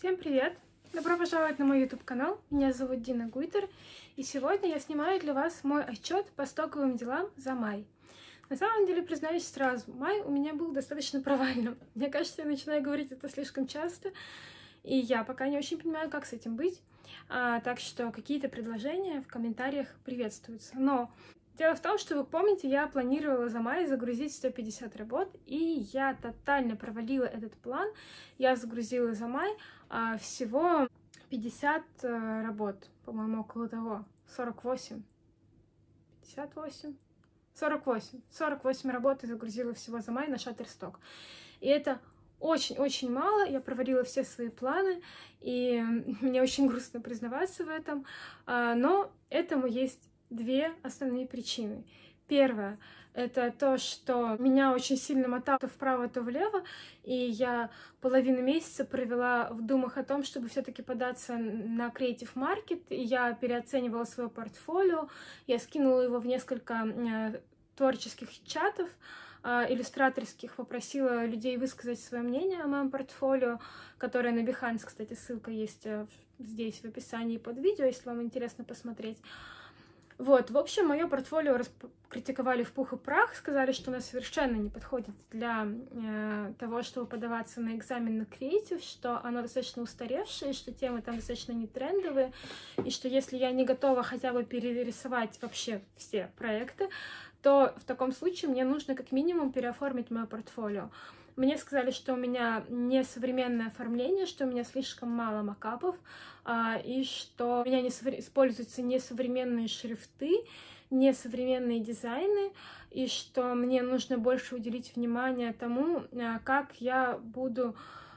Всем привет! Добро пожаловать на мой YouTube канал. Меня зовут Дина Гуйтер, и сегодня я снимаю для вас мой отчет по стоковым делам за май. На самом деле, признаюсь сразу, май у меня был достаточно провальным. Мне кажется, я начинаю говорить это слишком часто, и я пока не очень понимаю, как с этим быть. А, так что какие-то предложения в комментариях приветствуются. Но Дело в том, что вы помните, я планировала за май загрузить 150 работ, и я тотально провалила этот план. Я загрузила за май а, всего 50 а, работ, по-моему, около того, 48. 58? 48. 48 работ я загрузила всего за май на Shutterstock. И это очень-очень мало, я провалила все свои планы, и мне очень грустно признаваться в этом, а, но этому есть две основные причины. Первое — это то, что меня очень сильно мотало то вправо, то влево, и я половину месяца провела в думах о том, чтобы все таки податься на Creative Market, и я переоценивала свое портфолио, я скинула его в несколько э, творческих чатов, э, иллюстраторских, попросила людей высказать свое мнение о моем портфолио, которое на Behance, кстати, ссылка есть э, здесь в описании под видео, если вам интересно посмотреть. Вот, в общем, мое портфолио критиковали в пух и прах, сказали, что оно совершенно не подходит для э, того, чтобы подаваться на экзамен на креатив, что оно достаточно устаревшее, что темы там достаточно не трендовые, и что если я не готова хотя бы перерисовать вообще все проекты, то в таком случае мне нужно как минимум переоформить мое портфолио. Мне сказали, что у меня несовременное оформление, что у меня слишком мало макапов, а, и что у меня не используются несовременные шрифты, несовременные дизайны, и что мне нужно больше уделить внимание тому, а, как я буду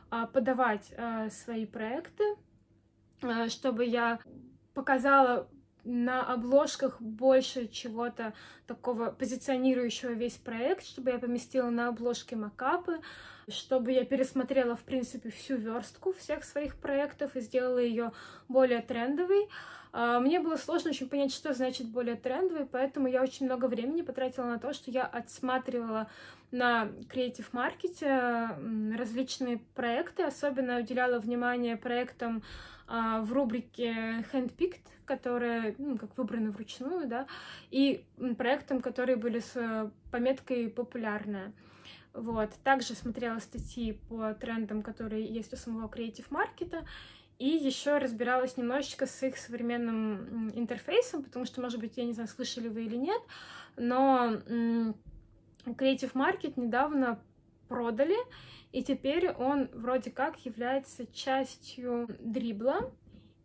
а, подавать свои проекты, чтобы я показала на обложках больше чего-то такого позиционирующего весь проект, чтобы я поместила на обложке макапы, чтобы я пересмотрела, в принципе, всю верстку всех своих проектов и сделала ее более трендовой. А, мне было сложно очень понять, что значит более трендовый, поэтому я очень много времени потратила на то, что я отсматривала на Market различные проекты, особенно уделяла внимание проектам а, в рубрике Handpicked, которые, ну, как выбраны вручную, да, и проектам, которые были с пометкой «популярная». Вот. Также смотрела статьи по трендам, которые есть у самого Market, и еще разбиралась немножечко с их современным интерфейсом, потому что, может быть, я не знаю, слышали вы или нет, но Creative Market недавно продали, и теперь он вроде как является частью дрибла,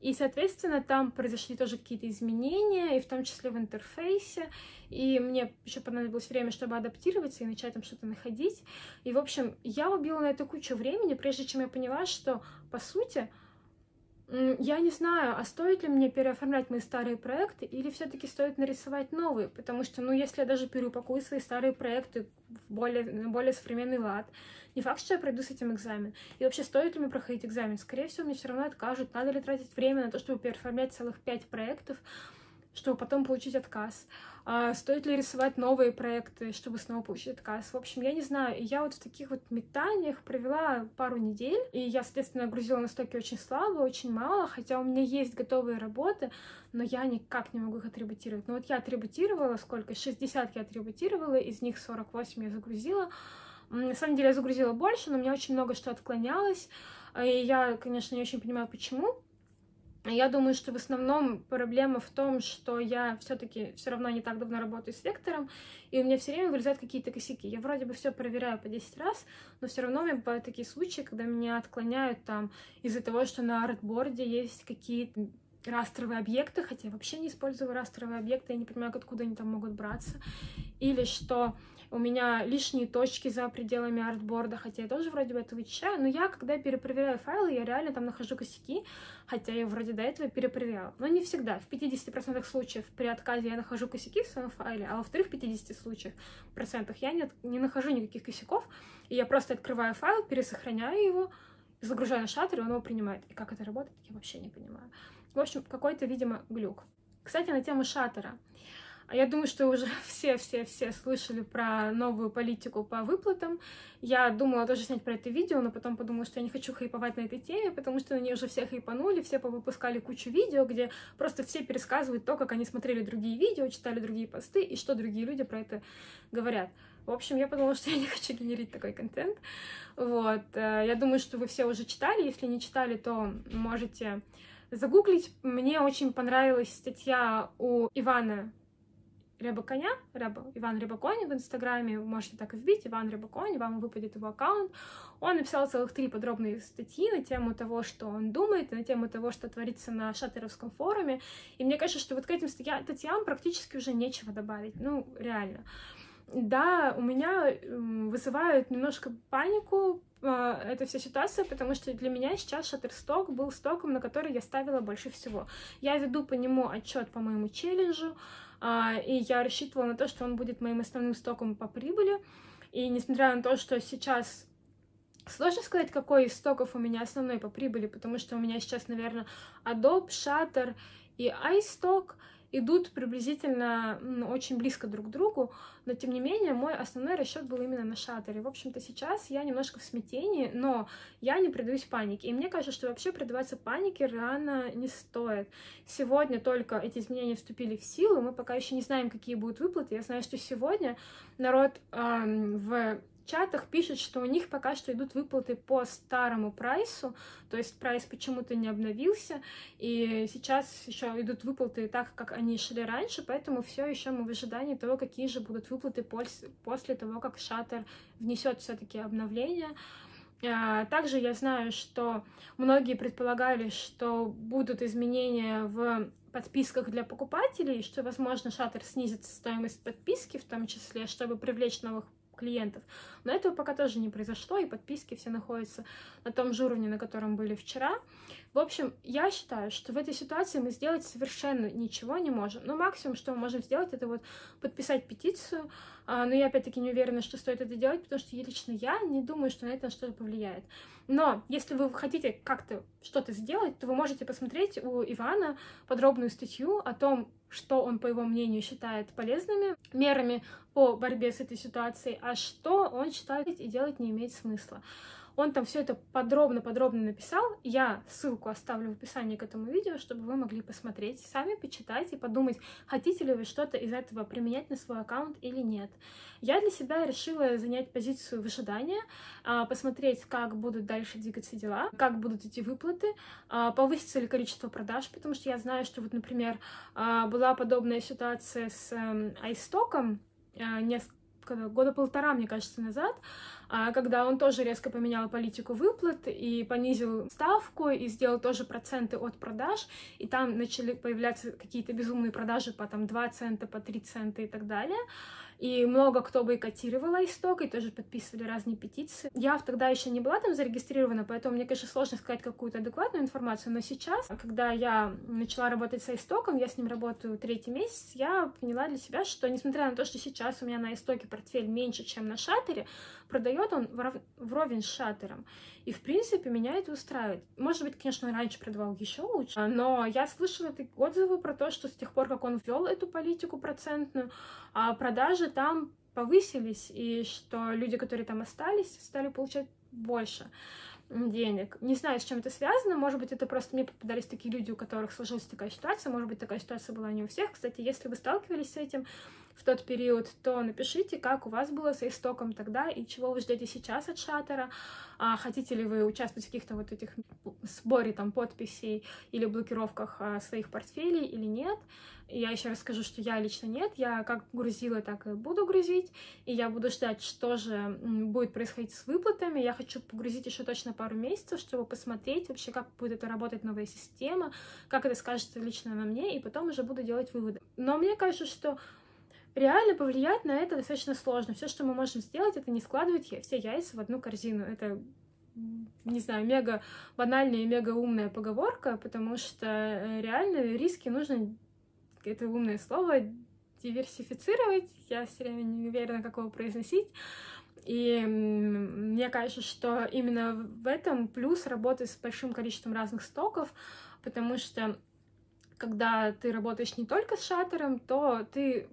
и, соответственно, там произошли тоже какие-то изменения, и в том числе в интерфейсе. И мне еще понадобилось время, чтобы адаптироваться и начать там что-то находить. И, в общем, я убила на это кучу времени, прежде чем я поняла, что, по сути, я не знаю, а стоит ли мне переоформлять мои старые проекты, или все-таки стоит нарисовать новые, потому что, ну, если я даже переупакую свои старые проекты в более, более современный лад, не факт, что я пройду с этим экзамен. И вообще, стоит ли мне проходить экзамен? Скорее всего, мне все равно откажут. Надо ли тратить время на то, чтобы переоформлять целых пять проектов, чтобы потом получить отказ? А стоит ли рисовать новые проекты, чтобы снова получить отказ? В общем, я не знаю. Я вот в таких вот метаниях провела пару недель, и я, соответственно, грузила на стоки очень слабо, очень мало, хотя у меня есть готовые работы, но я никак не могу их атрибутировать. Ну вот я атрибутировала сколько? 60 я атрибутировала, из них 48 я загрузила. На самом деле я загрузила больше, но у меня очень много что отклонялось, и я, конечно, не очень понимаю, почему. Я думаю, что в основном проблема в том, что я все-таки все равно не так давно работаю с вектором, и у меня все время вылезают какие-то косяки. Я вроде бы все проверяю по 10 раз, но все равно у меня бывают такие случаи, когда меня отклоняют там из-за того, что на артборде есть какие-то растровые объекты, хотя я вообще не использую растровые объекты, я не понимаю, откуда они там могут браться, или что у меня лишние точки за пределами артборда, хотя я тоже вроде бы это вычищаю, но я, когда перепроверяю файлы, я реально там нахожу косяки, хотя я вроде до этого перепроверяла. Но не всегда. В 50% случаев при отказе я нахожу косяки в своем файле, а во вторых 50 случаев процентах я не, не нахожу никаких косяков, и я просто открываю файл, пересохраняю его, загружаю на шаттер, и он его принимает. И как это работает, я вообще не понимаю. В общем, какой-то, видимо, глюк. Кстати, на тему шаттера. А я думаю, что уже все-все-все слышали про новую политику по выплатам. Я думала тоже снять про это видео, но потом подумала, что я не хочу хайповать на этой теме, потому что на ней уже все хайпанули, все повыпускали кучу видео, где просто все пересказывают то, как они смотрели другие видео, читали другие посты и что другие люди про это говорят. В общем, я подумала, что я не хочу генерить такой контент. Вот. Э, я думаю, что вы все уже читали. Если не читали, то можете загуглить. Мне очень понравилась статья у Ивана Рябоконя, Рябо, Иван Рябоконь в Инстаграме, можете так и вбить, Иван Рябоконь, вам выпадет его аккаунт. Он написал целых три подробные статьи на тему того, что он думает, на тему того, что творится на шатеровском форуме. И мне кажется, что вот к этим статьям практически уже нечего добавить, ну, реально. Да, у меня вызывает немножко панику а, эта вся ситуация, потому что для меня сейчас Шаттерсток был стоком, на который я ставила больше всего. Я веду по нему отчет по моему челленджу, и я рассчитывала на то, что он будет моим основным стоком по прибыли. И несмотря на то, что сейчас Сложно сказать, какой из стоков у меня основной по прибыли, потому что у меня сейчас, наверное, Adobe, Shutter и iStock — идут приблизительно ну, очень близко друг к другу, но тем не менее мой основной расчет был именно на шаттере. В общем-то, сейчас я немножко в смятении, но я не предаюсь панике. И мне кажется, что вообще предаваться панике рано не стоит. Сегодня только эти изменения вступили в силу, мы пока еще не знаем, какие будут выплаты. Я знаю, что сегодня народ эм, в чатах пишут, что у них пока что идут выплаты по старому прайсу, то есть прайс почему-то не обновился, и сейчас еще идут выплаты так, как они шли раньше, поэтому все еще мы в ожидании того, какие же будут выплаты после того, как Шаттер внесет все-таки обновление. А, также я знаю, что многие предполагали, что будут изменения в подписках для покупателей, что, возможно, Шаттер снизит стоимость подписки в том числе, чтобы привлечь новых клиентов. Но этого пока тоже не произошло, и подписки все находятся на том же уровне, на котором были вчера. В общем, я считаю, что в этой ситуации мы сделать совершенно ничего не можем. Но максимум, что мы можем сделать, это вот подписать петицию. А, но я опять-таки не уверена, что стоит это делать, потому что лично я не думаю, что на это что-то повлияет. Но если вы хотите как-то что-то сделать, то вы можете посмотреть у Ивана подробную статью о том, что он, по его мнению, считает полезными мерами по борьбе с этой ситуацией, а что он считает и делать не имеет смысла. Он там все это подробно-подробно написал. Я ссылку оставлю в описании к этому видео, чтобы вы могли посмотреть, сами почитать и подумать, хотите ли вы что-то из этого применять на свой аккаунт или нет. Я для себя решила занять позицию выжидания, а, посмотреть, как будут дальше двигаться дела, как будут идти выплаты, а, повысится ли количество продаж, потому что я знаю, что вот, например, а, была подобная ситуация с эм, айстоком, несколько года полтора, мне кажется, назад, а, когда он тоже резко поменял политику выплат и понизил ставку, и сделал тоже проценты от продаж, и там начали появляться какие-то безумные продажи по там 2 цента, по 3 цента и так далее и много кто бойкотировал исток, и тоже подписывали разные петиции. Я тогда еще не была там зарегистрирована, поэтому мне, конечно, сложно сказать какую-то адекватную информацию, но сейчас, когда я начала работать с истоком, я с ним работаю третий месяц, я поняла для себя, что несмотря на то, что сейчас у меня на истоке портфель меньше, чем на шаттере, продает он вровень с шаттером. И, в принципе, меня это устраивает. Может быть, конечно, он раньше продавал еще лучше, но я слышала отзывы про то, что с тех пор, как он ввел эту политику процентную, а продажи там повысились, и что люди, которые там остались, стали получать больше денег. Не знаю, с чем это связано. Может быть, это просто мне попадались такие люди, у которых сложилась такая ситуация. Может быть, такая ситуация была не у всех. Кстати, если вы сталкивались с этим в тот период, то напишите, как у вас было с истоком тогда и чего вы ждете сейчас от шаттера. А хотите ли вы участвовать в каких-то вот этих сборе там подписей или блокировках а, своих портфелей или нет. Я еще расскажу, что я лично нет. Я как грузила, так и буду грузить. И я буду ждать, что же будет происходить с выплатами. Я хочу погрузить еще точно пару месяцев, чтобы посмотреть вообще, как будет это работать новая система, как это скажется лично на мне, и потом уже буду делать выводы. Но мне кажется, что реально повлиять на это достаточно сложно. Все, что мы можем сделать, это не складывать все яйца в одну корзину. Это не знаю, мега банальная и мега умная поговорка, потому что э, реально риски нужно это умное слово, диверсифицировать. Я все время не уверена, как его произносить. И мне кажется, что именно в этом плюс работы с большим количеством разных стоков, потому что когда ты работаешь не только с шаттером, то ты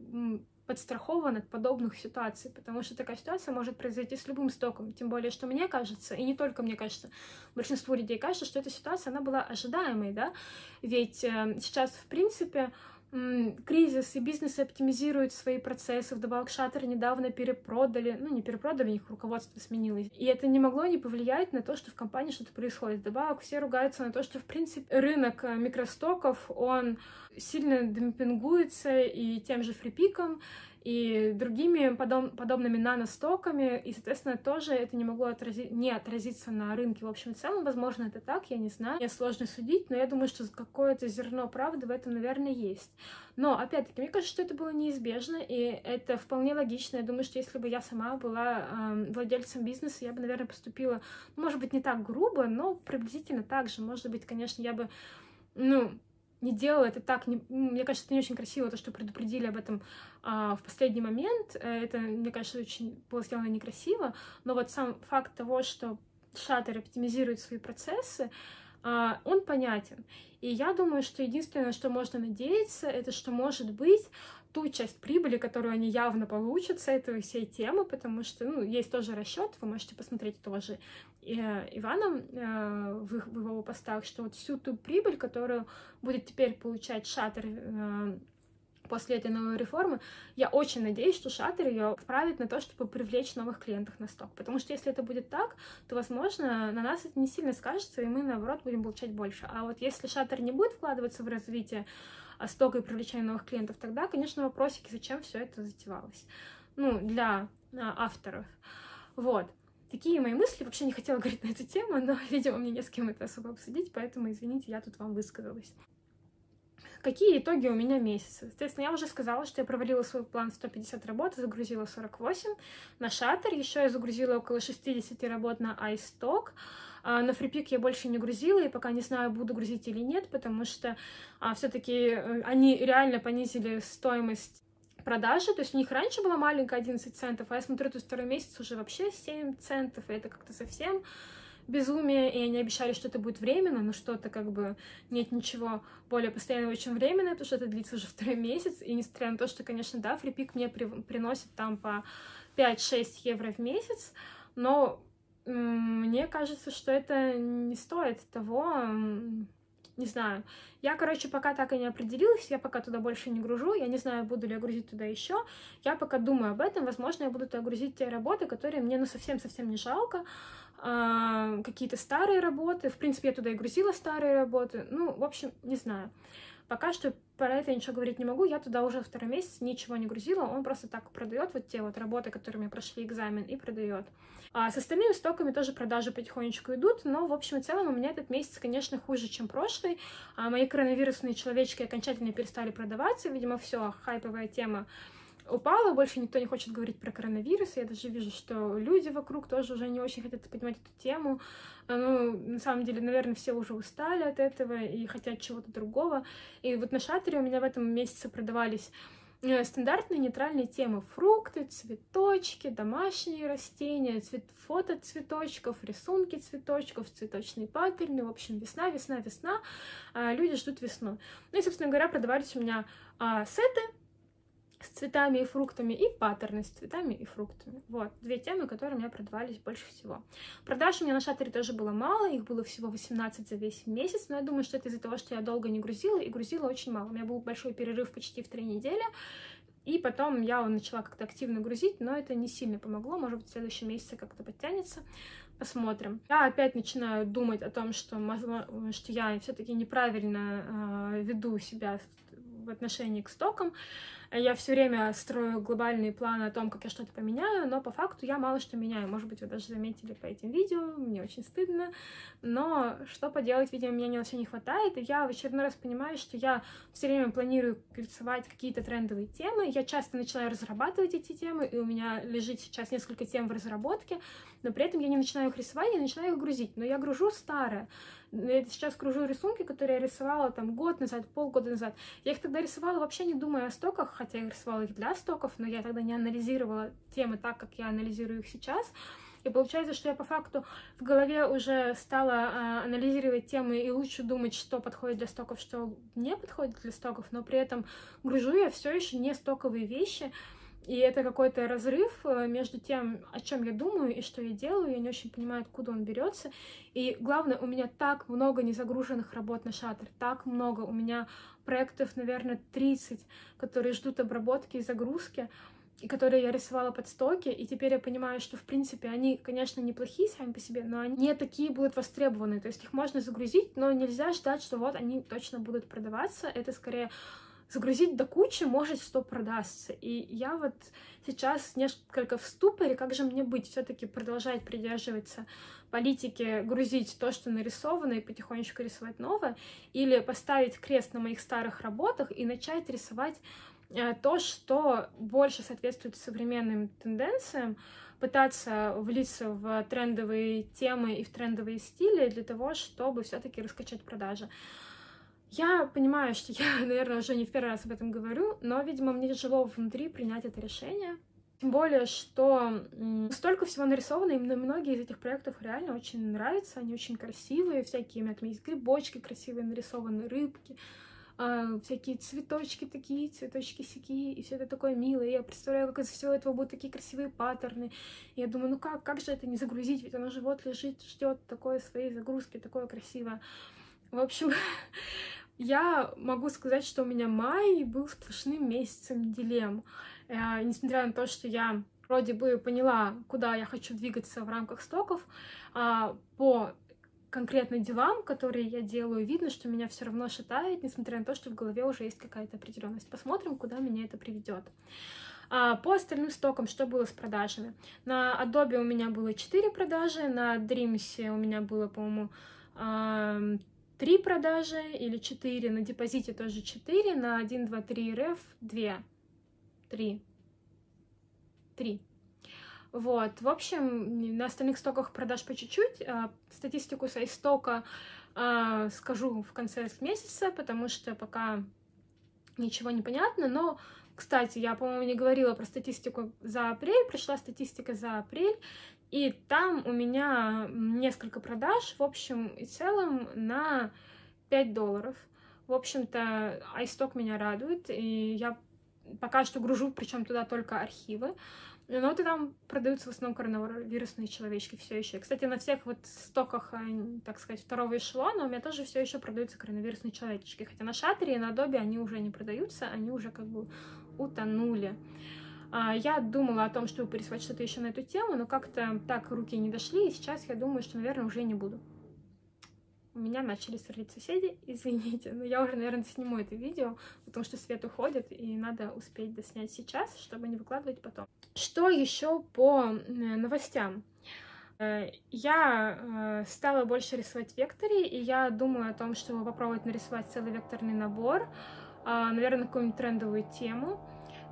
подстрахован от подобных ситуаций, потому что такая ситуация может произойти с любым стоком, тем более, что мне кажется, и не только мне кажется, большинству людей кажется, что эта ситуация, она была ожидаемой, да, ведь э, сейчас, в принципе, кризис, и бизнесы оптимизируют свои процессы. Вдобавок Шаттер недавно перепродали, ну не перепродали, у них руководство сменилось. И это не могло не повлиять на то, что в компании что-то происходит. Вдобавок все ругаются на то, что в принципе рынок э, микростоков, он сильно демпингуется и тем же фрипиком, и другими подоб подобными наностоками, и, соответственно, тоже это не могло отрази не отразиться на рынке в общем и целом. Возможно, это так, я не знаю, мне сложно судить, но я думаю, что какое-то зерно правды в этом, наверное, есть. Но, опять-таки, мне кажется, что это было неизбежно, и это вполне логично. Я думаю, что если бы я сама была э, владельцем бизнеса, я бы, наверное, поступила, может быть, не так грубо, но приблизительно так же. Может быть, конечно, я бы, ну, не делала это так. Не, мне кажется, это не очень красиво, то, что предупредили об этом а, в последний момент. Э, это, мне кажется, очень было сделано некрасиво. Но вот сам факт того, что Шаттер оптимизирует свои процессы, он понятен. И я думаю, что единственное, что можно надеяться, это что, может быть, ту часть прибыли, которую они явно получат с этой всей темы, потому что, ну, есть тоже расчет, вы можете посмотреть тоже э, Иваном э, в, в его постах, что вот всю ту прибыль, которую будет теперь получать Шаттер э, после этой новой реформы, я очень надеюсь, что Шаттер ее вправит на то, чтобы привлечь новых клиентов на сток. Потому что если это будет так, то, возможно, на нас это не сильно скажется, и мы, наоборот, будем получать больше. А вот если Шаттер не будет вкладываться в развитие стока и привлечения новых клиентов, тогда, конечно, вопросики, зачем все это затевалось. Ну, для а, авторов. Вот. Такие мои мысли. Вообще не хотела говорить на эту тему, но, видимо, мне не с кем это особо обсудить, поэтому, извините, я тут вам высказалась. Какие итоги у меня месяца? Соответственно, я уже сказала, что я провалила свой план 150 работ, загрузила 48 на шаттер, еще я загрузила около 60 работ на iStock, а, на фрипик я больше не грузила, и пока не знаю, буду грузить или нет, потому что а, все-таки э, они реально понизили стоимость продажи, то есть у них раньше была маленькая 11 центов, а я смотрю, тут второй месяц уже вообще 7 центов, и это как-то совсем безумие, и они обещали, что это будет временно, но что-то как бы нет ничего более постоянного, чем временно, потому что это длится уже второй месяц, и несмотря на то, что, конечно, да, фрипик мне при приносит там по 5-6 евро в месяц, но мне кажется, что это не стоит того, не знаю. Я, короче, пока так и не определилась, я пока туда больше не гружу, я не знаю, буду ли я грузить туда еще. Я пока думаю об этом, возможно, я буду туда грузить те работы, которые мне, ну, совсем-совсем не жалко, а, какие-то старые работы, в принципе, я туда и грузила старые работы, ну, в общем, не знаю. Пока что про это ничего говорить не могу, я туда уже второй месяц ничего не грузила, он просто так продает вот те вот работы, которыми прошли экзамен, и продает. А с остальными стоками тоже продажи потихонечку идут, но в общем и целом у меня этот месяц, конечно, хуже, чем прошлый. А мои коронавирусные человечки окончательно перестали продаваться, видимо, все, хайповая тема упала, больше никто не хочет говорить про коронавирус. Я даже вижу, что люди вокруг тоже уже не очень хотят поднимать эту тему. А, ну, на самом деле, наверное, все уже устали от этого и хотят чего-то другого. И вот на шаттере у меня в этом месяце продавались э, стандартные нейтральные темы. Фрукты, цветочки, домашние растения, цвет, фото цветочков, рисунки цветочков, цветочные паттерны. В общем, весна, весна, весна. А, люди ждут весну. Ну и, собственно говоря, продавались у меня а, сеты с цветами и фруктами и паттерны с цветами и фруктами. Вот, две темы, которые у меня продавались больше всего. Продаж у меня на шаттере тоже было мало, их было всего 18 за весь месяц, но я думаю, что это из-за того, что я долго не грузила, и грузила очень мало. У меня был большой перерыв почти в три недели, и потом я начала как-то активно грузить, но это не сильно помогло, может быть, в следующем месяце как-то подтянется. Посмотрим. Я опять начинаю думать о том, что, что я все-таки неправильно э, веду себя в отношении к стокам. Я все время строю глобальные планы о том, как я что-то поменяю, но по факту я мало что меняю. Может быть, вы даже заметили по этим видео, мне очень стыдно. Но что поделать, видимо, мне на все не хватает. И я в очередной раз понимаю, что я все время планирую рисовать какие-то трендовые темы. Я часто начинаю разрабатывать эти темы, и у меня лежит сейчас несколько тем в разработке, но при этом я не начинаю их рисовать, я начинаю их грузить. Но я гружу старое. Я сейчас кружу рисунки, которые я рисовала там год назад, полгода назад. Я их тогда рисовала вообще не думая о стоках, хотя я рисовала их для стоков, но я тогда не анализировала темы так, как я анализирую их сейчас. И получается, что я по факту в голове уже стала а, анализировать темы и лучше думать, что подходит для стоков, что не подходит для стоков, но при этом гружу я все еще не стоковые вещи, и это какой-то разрыв э, между тем, о чем я думаю и что я делаю. Я не очень понимаю, откуда он берется. И главное, у меня так много незагруженных работ на шаттер, так много. У меня проектов, наверное, 30, которые ждут обработки и загрузки и которые я рисовала под стоки, и теперь я понимаю, что, в принципе, они, конечно, неплохие сами по себе, но они не такие будут востребованы, то есть их можно загрузить, но нельзя ждать, что вот они точно будут продаваться, это скорее загрузить до кучи, может, что продастся. И я вот сейчас несколько в ступоре, как же мне быть, все-таки продолжать придерживаться политики, грузить то, что нарисовано, и потихонечку рисовать новое, или поставить крест на моих старых работах и начать рисовать э, то, что больше соответствует современным тенденциям, пытаться влиться в трендовые темы и в трендовые стили для того, чтобы все-таки раскачать продажи. Я понимаю, что я, наверное, уже не в первый раз об этом говорю, но, видимо, мне тяжело внутри принять это решение. Тем более, что столько всего нарисовано, и мне многие из этих проектов реально очень нравятся, они очень красивые, всякие, у меня там есть грибочки красивые нарисованы, рыбки, э, всякие цветочки такие, цветочки сякие, и все это такое милое. Я представляю, как из всего этого будут такие красивые паттерны. И я думаю, ну как, как же это не загрузить, ведь оно же вот лежит, ждет такое своей загрузки, такое красивое. В общем, я могу сказать, что у меня май был сплошным месяцем дилемм. Э, несмотря на то, что я вроде бы поняла, куда я хочу двигаться в рамках стоков, э, по конкретным делам, которые я делаю, видно, что меня все равно шатает, несмотря на то, что в голове уже есть какая-то определенность. Посмотрим, куда меня это приведет. А по остальным стокам, что было с продажами? На Adobe у меня было 4 продажи, на Dreams у меня было, по-моему, три продажи или четыре, на депозите тоже четыре, на 1, 2, 3 РФ две, три, три. Вот, в общем, на остальных стоках продаж по чуть-чуть. А, статистику с стока а, скажу в конце месяца, потому что пока ничего не понятно, но кстати, я, по-моему, не говорила про статистику за апрель, пришла статистика за апрель, и там у меня несколько продаж, в общем и целом, на 5 долларов. В общем-то, iStock меня радует, и я пока что гружу, причем туда только архивы. Но это там продаются в основном коронавирусные человечки все еще. Кстати, на всех вот стоках, э, так сказать, второго эшелона у меня тоже все еще продаются коронавирусные человечки. Хотя на шаттере и на Adobe они уже не продаются, они уже как бы утонули. А, я думала о том, чтобы порисовать что-то еще на эту тему, но как-то так руки не дошли, и сейчас я думаю, что, наверное, уже не буду. У меня начали сверлить соседи, извините, но я уже, наверное, сниму это видео, потому что свет уходит, и надо успеть доснять сейчас, чтобы не выкладывать потом. Что еще по э, новостям? Э, я э, стала больше рисовать в векторе, и я думаю о том, чтобы попробовать нарисовать целый векторный набор, наверное, какую-нибудь трендовую тему.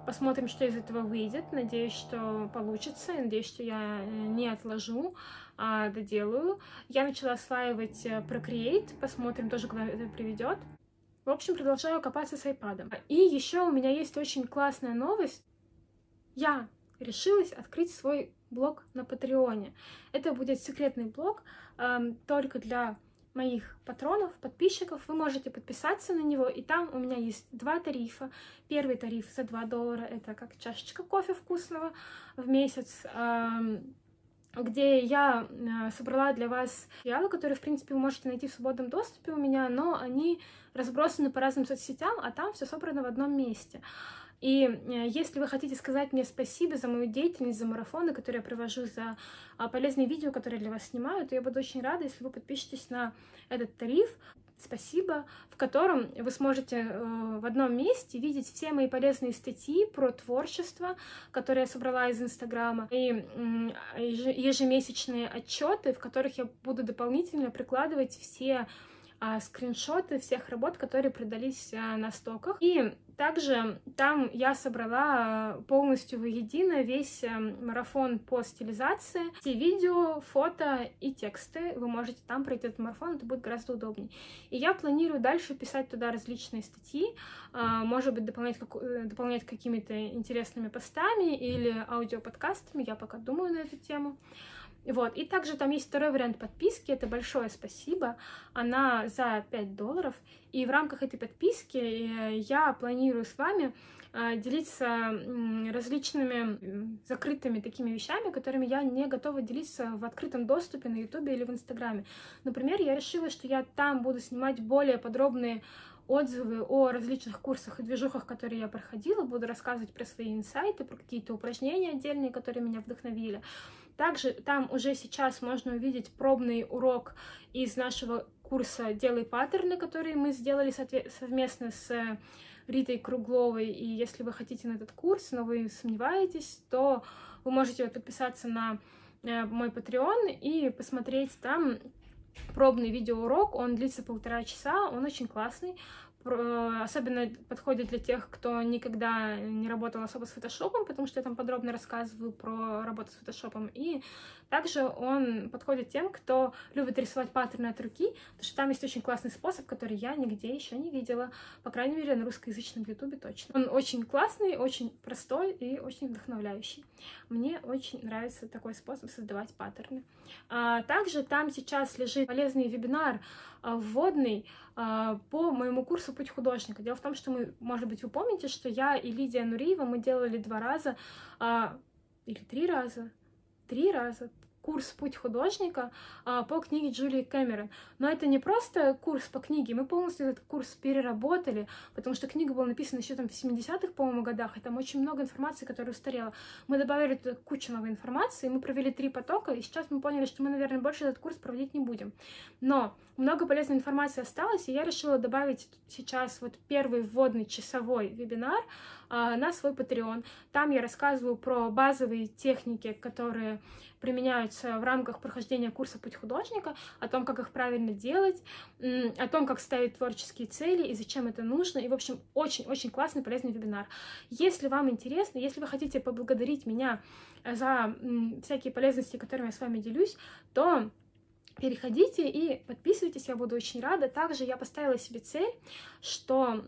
Посмотрим, что из этого выйдет. Надеюсь, что получится. Надеюсь, что я э, не отложу, а доделаю. Я начала осваивать э, Procreate. Посмотрим тоже, куда это приведет. В общем, продолжаю копаться с iPad. И еще у меня есть очень классная новость. Я решилась открыть свой блог на Патреоне. Это будет секретный блог эм, только для моих патронов, подписчиков, вы можете подписаться на него, и там у меня есть два тарифа. Первый тариф за 2 доллара, это как чашечка кофе вкусного в месяц, где я э, собрала для вас материалы, которые, в принципе, вы можете найти в свободном доступе у меня, но они разбросаны по разным соцсетям, а там все собрано в одном месте. И э, если вы хотите сказать мне спасибо за мою деятельность, за марафоны, которые я провожу, за а, полезные видео, которые для вас снимаю, то я буду очень рада, если вы подпишетесь на этот тариф. Спасибо, в котором вы сможете э, в одном месте видеть все мои полезные статьи про творчество, которые я собрала из Инстаграма, и э, ежемесячные отчеты, в которых я буду дополнительно прикладывать все скриншоты всех работ, которые продались э, на стоках. И также там я собрала полностью воедино весь марафон по стилизации. Все видео, фото и тексты. Вы можете там пройти этот марафон, это будет гораздо удобнее. И я планирую дальше писать туда различные статьи, а, может быть, дополнять, как, э, дополнять какими-то интересными постами или аудиоподкастами. Я пока думаю на эту тему. Вот, и также там есть второй вариант подписки, это большое спасибо, она за 5 долларов, и в рамках этой подписки э, я планирую с вами э, делиться различными закрытыми такими вещами, которыми я не готова делиться в открытом доступе на ютубе или в инстаграме. Например, я решила, что я там буду снимать более подробные отзывы о различных курсах и движухах, которые я проходила, буду рассказывать про свои инсайты, про какие-то упражнения отдельные, которые меня вдохновили. Также там уже сейчас можно увидеть пробный урок из нашего курса «Делай паттерны», который мы сделали совместно с Ритой Кругловой. И если вы хотите на этот курс, но вы сомневаетесь, то вы можете подписаться на э, мой Patreon и посмотреть там пробный видеоурок, он длится полтора часа, он очень классный, особенно подходит для тех, кто никогда не работал особо с фотошопом, потому что я там подробно рассказываю про работу с фотошопом. И также он подходит тем, кто любит рисовать паттерны от руки, потому что там есть очень классный способ, который я нигде еще не видела, по крайней мере, на русскоязычном ютубе точно. Он очень классный, очень простой и очень вдохновляющий. Мне очень нравится такой способ создавать паттерны. А, также там сейчас лежит полезный вебинар а, вводный а, по моему курсу «Путь художника». Дело в том, что мы, может быть, вы помните, что я и Лидия Нуриева, мы делали два раза, или три раза, три раза, курс «Путь художника» а, по книге Джулии Кэмерон. Но это не просто курс по книге, мы полностью этот курс переработали, потому что книга была написана еще там в 70-х, по-моему, годах, и там очень много информации, которая устарела. Мы добавили туда кучу новой информации, мы провели три потока, и сейчас мы поняли, что мы, наверное, больше этот курс проводить не будем. Но много полезной информации осталось, и я решила добавить сейчас вот первый вводный часовой вебинар а, на свой Patreon. Там я рассказываю про базовые техники, которые применяются в рамках прохождения курса «Путь художника», о том, как их правильно делать, о том, как ставить творческие цели и зачем это нужно. И, в общем, очень-очень классный, полезный вебинар. Если вам интересно, если вы хотите поблагодарить меня за всякие полезности, которыми я с вами делюсь, то переходите и подписывайтесь, я буду очень рада. Также я поставила себе цель, что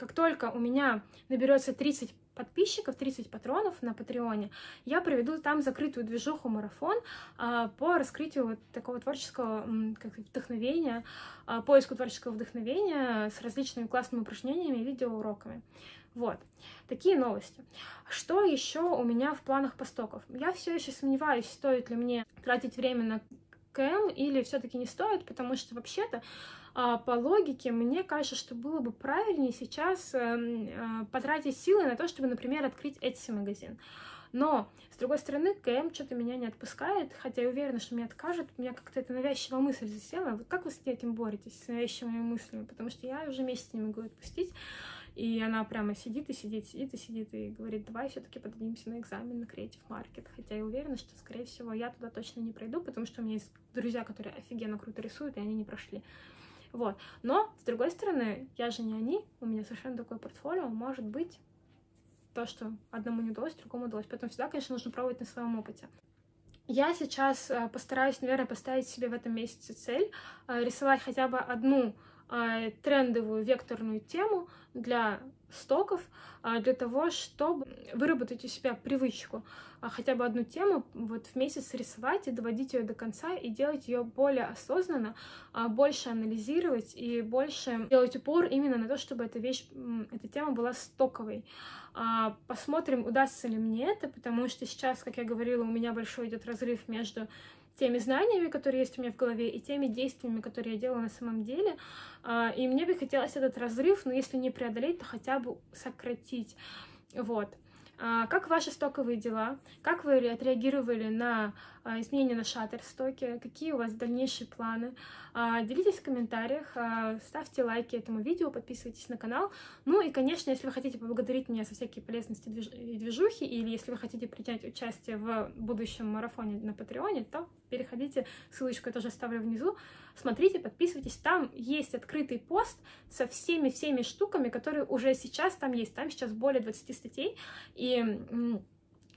как только у меня наберется 30 подписчиков, 30 патронов на Патреоне, я проведу там закрытую движуху марафон а, по раскрытию вот такого творческого как, вдохновения, а, поиску творческого вдохновения с различными классными упражнениями и видеоуроками. Вот, такие новости. Что еще у меня в планах постоков? Я все еще сомневаюсь, стоит ли мне тратить время на КМ или все-таки не стоит, потому что вообще-то по логике, мне кажется, что было бы правильнее сейчас эм, э, потратить силы на то, чтобы, например, открыть Etsy магазин. Но, с другой стороны, КМ что-то меня не отпускает, хотя я уверена, что меня откажет. У меня как-то эта навязчивая мысль засела. Вот как вы с этим боретесь, с навязчивыми мыслями? Потому что я уже месяц не могу отпустить. И она прямо сидит и сидит, сидит и сидит и говорит, давай все-таки подадимся на экзамен на Creative Market. Хотя я уверена, что, скорее всего, я туда точно не пройду, потому что у меня есть друзья, которые офигенно круто рисуют, и они не прошли. Вот. Но, с другой стороны, я же не они, у меня совершенно такое портфолио, может быть, то, что одному не удалось, другому удалось. Поэтому всегда, конечно, нужно пробовать на своем опыте. Я сейчас э, постараюсь, наверное, поставить себе в этом месяце цель э, рисовать хотя бы одну трендовую векторную тему для стоков а, для того, чтобы выработать у себя привычку а, хотя бы одну тему вот в месяц рисовать и доводить ее до конца и делать ее более осознанно, а, больше анализировать и больше делать упор именно на то, чтобы эта вещь, эта тема была стоковой. Посмотрим, удастся ли мне это, потому что сейчас, как я говорила, у меня большой идет разрыв между теми знаниями, которые есть у меня в голове, и теми действиями, которые я делаю на самом деле. А, и мне бы хотелось этот разрыв, но если не преодолеть, то хотя бы сократить. Вот. А, как ваши стоковые дела? Как вы отреагировали на а, изменения на шаттерстоке? Какие у вас дальнейшие планы? Делитесь в комментариях, ставьте лайки этому видео, подписывайтесь на канал. Ну и, конечно, если вы хотите поблагодарить меня за всякие полезности и движухи, или если вы хотите принять участие в будущем марафоне на Патреоне, то переходите, ссылочку я тоже оставлю внизу, смотрите, подписывайтесь, там есть открытый пост со всеми-всеми штуками, которые уже сейчас там есть, там сейчас более 20 статей, и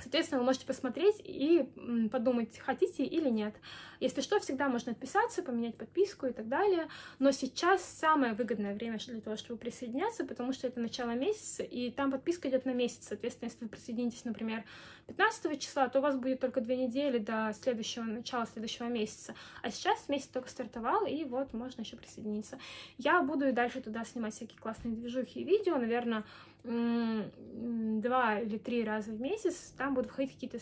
Соответственно, вы можете посмотреть и подумать, хотите или нет. Если что, всегда можно отписаться, поменять подписку и так далее. Но сейчас самое выгодное время для того, чтобы присоединяться, потому что это начало месяца, и там подписка идет на месяц. Соответственно, если вы присоединитесь, например, 15 числа, то у вас будет только две недели до следующего начала следующего месяца. А сейчас месяц только стартовал, и вот можно еще присоединиться. Я буду и дальше туда снимать всякие классные движухи и видео, наверное, два или три раза в месяц, там будут выходить какие-то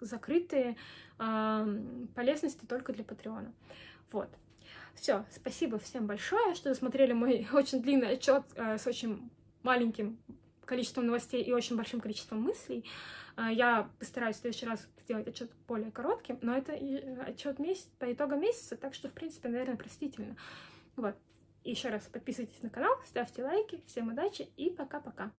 закрытые э, полезности только для Патреона. Вот. Все, спасибо всем большое, что досмотрели мой очень длинный отчет э, с очень маленьким количеством новостей и очень большим количеством мыслей. Э, я постараюсь в следующий раз сделать отчет более коротким, но это отчет месяц, по итогам месяца, так что, в принципе, наверное, простительно. Вот. Еще раз подписывайтесь на канал, ставьте лайки. Всем удачи и пока-пока.